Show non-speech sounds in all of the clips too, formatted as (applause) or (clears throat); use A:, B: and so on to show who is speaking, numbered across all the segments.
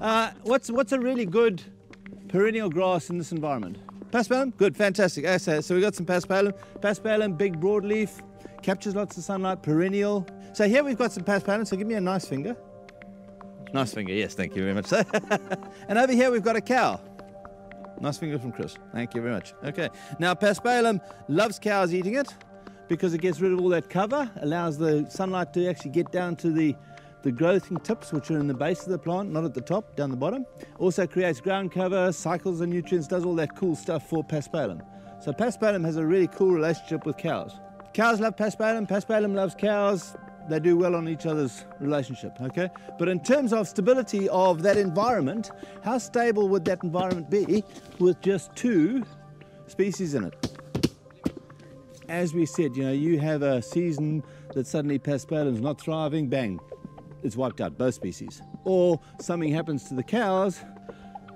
A: Uh, what's, what's a really good perennial grass in this environment? Paspalum? Good, fantastic. So we've got some paspalum. Paspalum, big broadleaf, captures lots of sunlight, perennial. So here we've got some paspalum, so give me a nice finger. Nice finger, yes, thank you very much. (laughs) and over here we've got a cow. Nice finger from Chris. Thank you very much. Okay, now paspalum loves cows eating it because it gets rid of all that cover, allows the sunlight to actually get down to the the growing tips, which are in the base of the plant, not at the top, down the bottom. Also creates ground cover, cycles the nutrients, does all that cool stuff for paspalum. So paspalum has a really cool relationship with cows. Cows love paspalum, paspalum loves cows. They do well on each other's relationship, okay? But in terms of stability of that environment, how stable would that environment be with just two species in it? As we said, you know, you have a season that suddenly paspalum's not thriving, bang, it's wiped out, both species. Or something happens to the cows,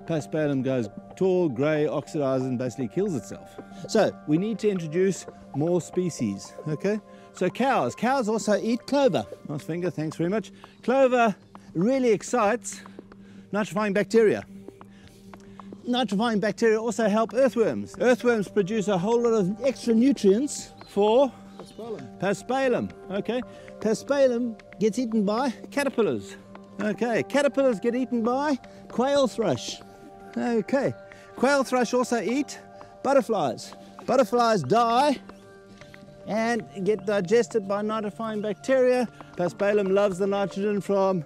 A: paspalum goes tall, grey, oxidizes, and basically kills itself. So we need to introduce more species, okay? So cows, cows also eat clover. Nice finger, thanks very much. Clover really excites nitrifying bacteria. Nitrifying bacteria also help earthworms. Earthworms produce a whole lot of extra nutrients for
B: Paspalum.
A: Paspalum, okay. Paspalum gets eaten by caterpillars. Okay, caterpillars get eaten by quail thrush. Okay, quail thrush also eat butterflies. Butterflies die and get digested by nitrifying bacteria. Paspalum loves the nitrogen from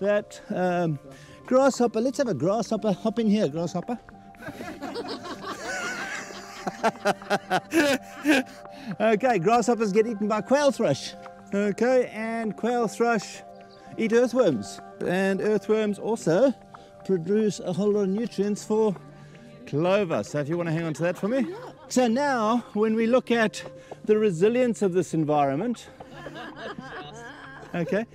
A: that um, grasshopper. Let's have a grasshopper hop in here, grasshopper. (laughs) (laughs) okay, grasshoppers get eaten by quail thrush. Okay, and quail thrush eat earthworms. And earthworms also produce a whole lot of nutrients for clover. So if you want to hang on to that for me. So now, when we look at the resilience of this environment, okay,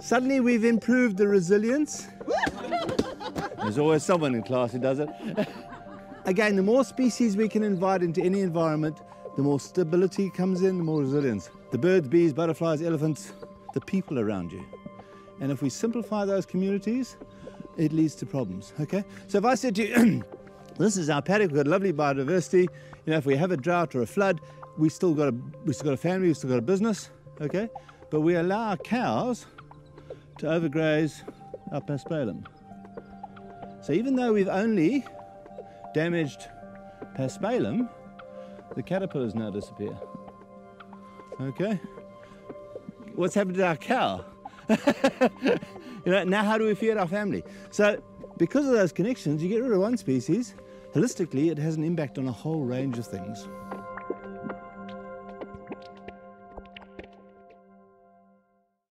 A: suddenly we've improved the resilience. (laughs) There's always someone in class who does it. (laughs) Again, the more species we can invite into any environment, the more stability comes in, the more resilience. The birds, bees, butterflies, elephants, the people around you. And if we simplify those communities, it leads to problems. Okay? So if I said to you, (clears throat) this is our paddock, we've got lovely biodiversity, you know, if we have a drought or a flood, we still got a we still got a family, we've still got a business, okay? But we allow our cows to overgraze our paspalum. So even though we've only damaged paspalum, the caterpillars now disappear. Okay? What's happened to our cow? (laughs) you know, now how do we feed our family? So because of those connections, you get rid of one species, holistically it has an impact on a whole range of things.